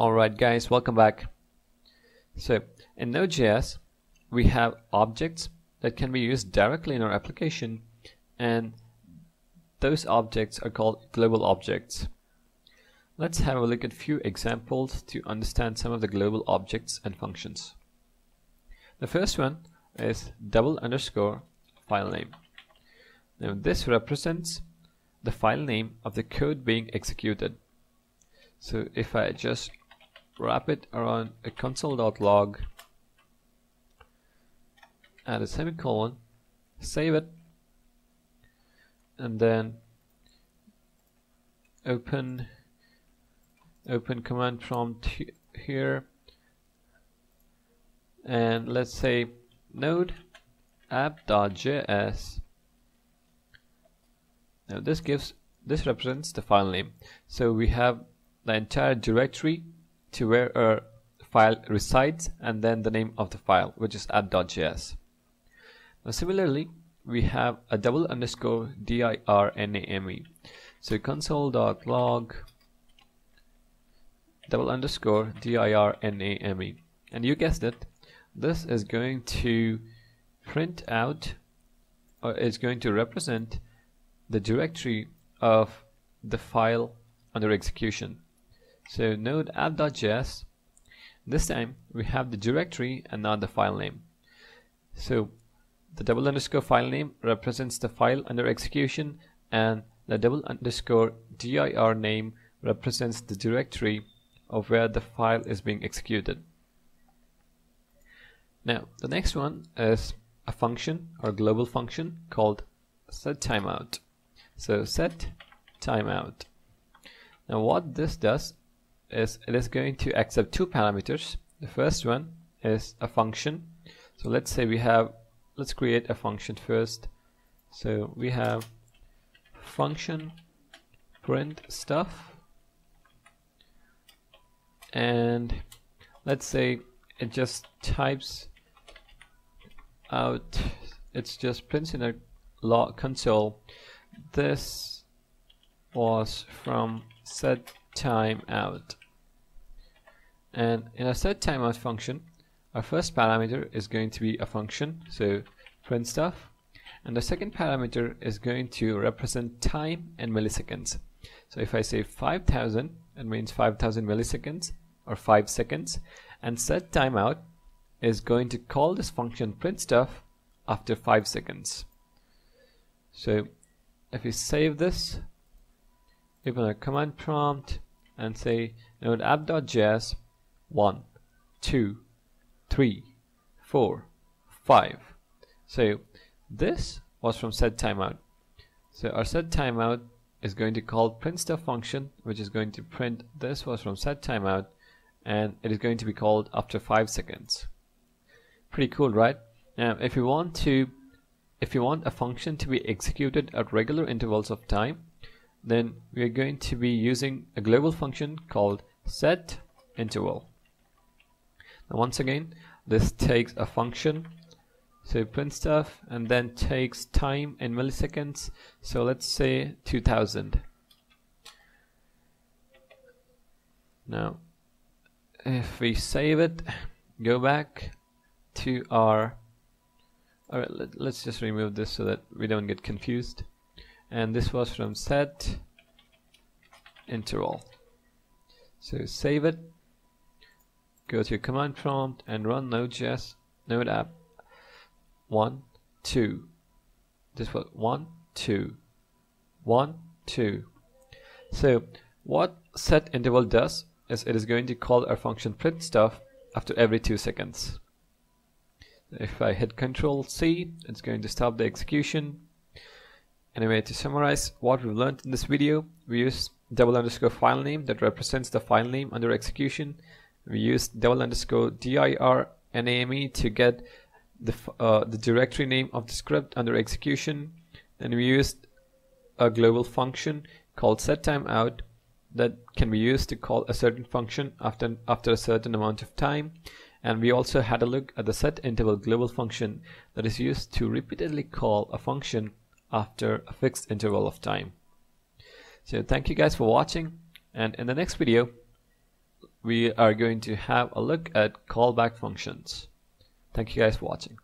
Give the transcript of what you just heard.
Alright guys, welcome back. So in Node.js, we have objects that can be used directly in our application and those objects are called global objects. Let's have a look at a few examples to understand some of the global objects and functions. The first one is double underscore file name. Now this represents the file name of the code being executed. So if I just wrap it around a console.log add a semicolon. Save it. And then open open command prompt here. And let's say node app.js now this gives this represents the file name. So we have the entire directory to where a file resides and then the name of the file which is app.js. Now similarly we have a double underscore dirname. So console.log double underscore dirname and you guessed it this is going to print out or is going to represent the directory of the file under execution so node app.js, this time we have the directory and not the file name. So the double underscore file name represents the file under execution and the double underscore dir name represents the directory of where the file is being executed. Now the next one is a function or global function called set timeout. So set timeout. Now what this does is it is going to accept two parameters. The first one is a function. So let's say we have, let's create a function first. So we have function print stuff and let's say it just types out it's just prints in a log console this was from set time out and in our set timeout function, our first parameter is going to be a function, so print stuff. And the second parameter is going to represent time in milliseconds. So if I say 5000, it means 5000 milliseconds or 5 seconds. And set timeout is going to call this function print stuff after 5 seconds. So if we save this, open a command prompt and say node app.js 1, 2, 3, 4, 5. So this was from set timeout. So our set timeout is going to call print stuff function which is going to print this was from set timeout and it is going to be called after 5 seconds. Pretty cool right? Now if you want to if you want a function to be executed at regular intervals of time then we are going to be using a global function called set interval. Once again, this takes a function, so print stuff, and then takes time in milliseconds. So let's say 2000. Now, if we save it, go back to our Alright, let, us just remove this so that we don't get confused. And this was from set interval. So save it go to your command prompt and run node.js node app. 1 2 this was 1 2 1 2 so what set interval does is it is going to call our function print stuff after every 2 seconds. If I hit control C it's going to stop the execution. Anyway to summarize what we've learned in this video we use double underscore file name that represents the file name under execution we use double underscore dir name to get the, uh, the directory name of the script under execution. And we used a global function called set timeout that can be used to call a certain function after after a certain amount of time. And we also had a look at the set interval global function that is used to repeatedly call a function after a fixed interval of time. So thank you guys for watching and in the next video we are going to have a look at callback functions. Thank you guys for watching.